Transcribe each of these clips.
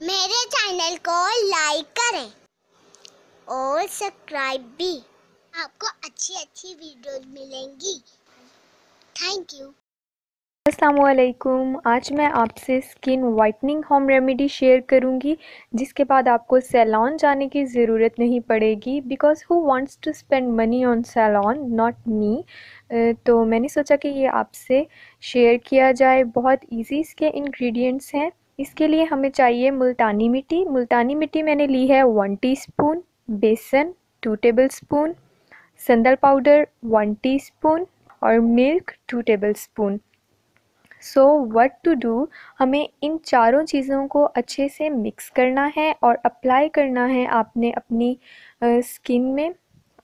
मेरे चैनल को लाइक करें और सब्सक्राइब भी। आपको अच्छी अच्छी वीडियोस मिलेंगी। थैंक यू असलकुम आज मैं आपसे skin whitening home remedy share करूँगी, जिसके बाद आपको सैलॉन जाने की ज़रूरत नहीं पड़ेगी, because who wants to spend money on salon, not me. तो मैंने सोचा कि ये आपसे शेयर किया जाए। बहुत इजी इसके इंग्रेडिएंट्स हैं। इसके लिए हमें चाहिए मुल्तानी मिट्टी। मुल्तानी मिट्टी मैंने ली है वन टीस्पून बेसन two tablespoon sandal powder one teaspoon और milk two tablespoon so what to do हमें इन चारों चीज़ों को अच्छे से मिक्स करना है और अप्लाई करना है आपने अपनी स्किन में।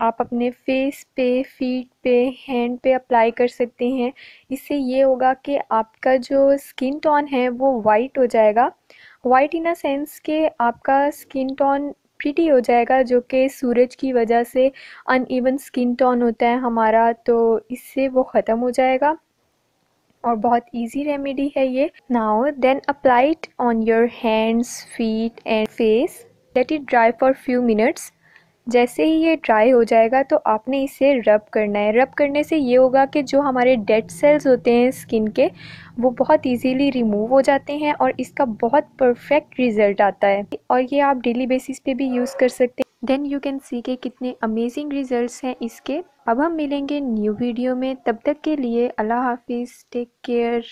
आप अपने फेस पे फीट पे हैंड पे अप्लाई कर सकते हैं। इससे ये होगा कि आपका जो स्किन टोन है वो वाइट हो जाएगा। वाइट इन अ सेंस कि आपका स्किन टोन प्रिटी हो जाएगा, जो कि सूरज की वजह से अनइवन स्किन टोन होता है हमारा तो इससे वो ख़त्म हो जाएगा। और बहुत इजी रेमेडी है ये। Now then apply it on your hands feet and face let it dry for few minutes जैसे ही ये ड्राई हो जाएगा तो आपने इसे रब करना है। रब करने से ये होगा कि जो हमारे डेड सेल्स होते हैं स्किन के, वो बहुत इजीली रिमूव हो जाते हैं और इसका बहुत परफेक्ट रिज़ल्ट आता है। और ये आप डेली बेसिस पे भी यूज़ कर सकते हैं। देन यू कैन सी के कितने अमेजिंग रिजल्ट्स हैं इसके। अब हम मिलेंगे न्यू वीडियो में। तब तक के लिए अल्लाह हाफिज़। Take care